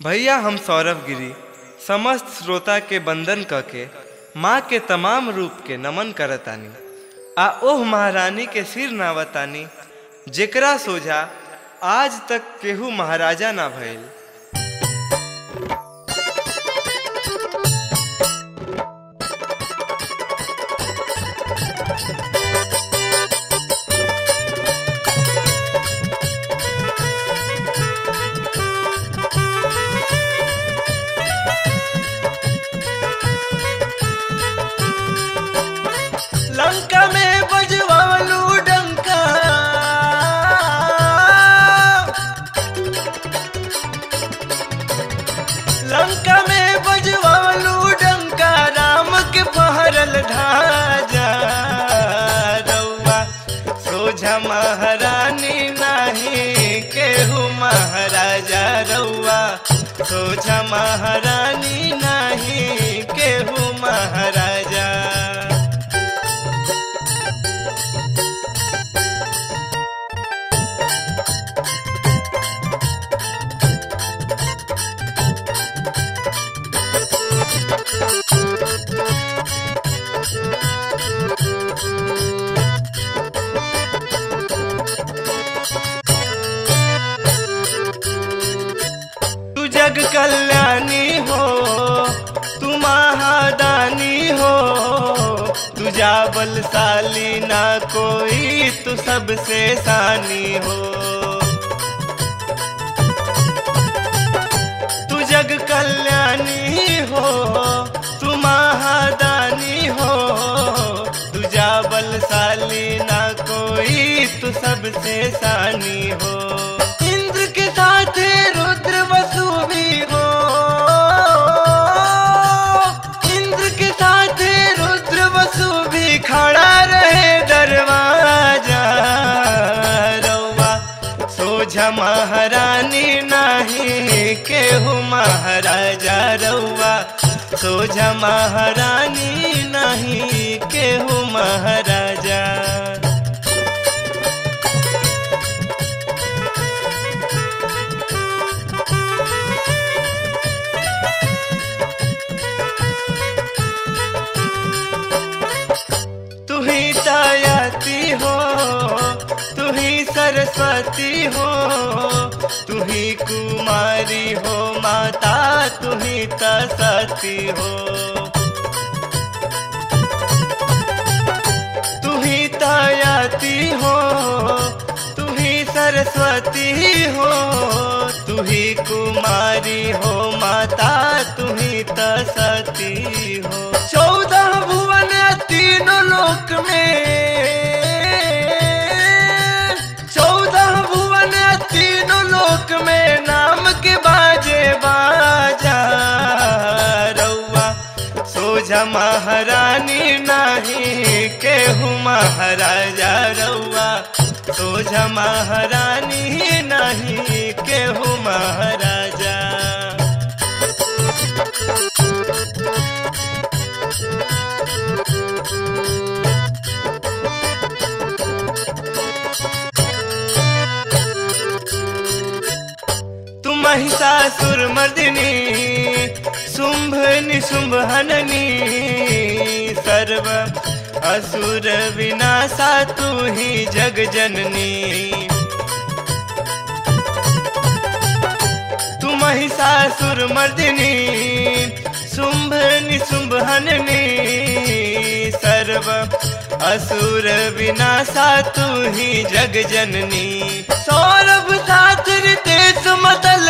भैया, हम सौरभ गिरी समस्त श्रोता के बंदन क के, माँ के तमाम रूप के नमन करतानी आ ओह महारानी के सिर नावतानी जेकरा सोझा आज तक केहू महाराजा ना भइल। सोझा महारानी जग कल्याणी हो, तू महादानी हो। तुझा बलशाली ना कोई, तू सबसे सानी हो। तू जग कल्याणी हो, तू महादानी हो। तुझा बलशाली ना कोई, तू सबसे सानी हो। इंद्र के साथ सोझा महारानी नाही, केहू महाराजा रउआ सोझा महारानी नाही, केहू महाराजा। तू ही तायाती ही सरस्वती हो तू ही कुमारी हो, माता तू ही तसती हो। तू ही तायाती हो तू ही सरस्वती हो तू ही कुमारी हो, माता तू ही तसती हो। चौदह भुवन तीनों लोक में महारानी नाही केहू महाराजा रउआ सोझा महारानी नाही केहू महाराजा। तू महिषासुर मर्दिनी शुंभ निशुंभ सर्व असुर विनाशा तू ही जग जननी। तू महिषासुर मर्दिनी शुंभ निशुंभ सर्व असुर विनाशा तू ही जग जननी। सौरभ साथ रितेश मतलबी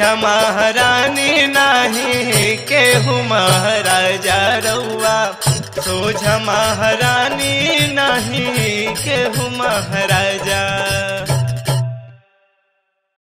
सोझा महारानी नाही केहू महाराजा रउआ सोझा महारानी नाही केहू महाराजा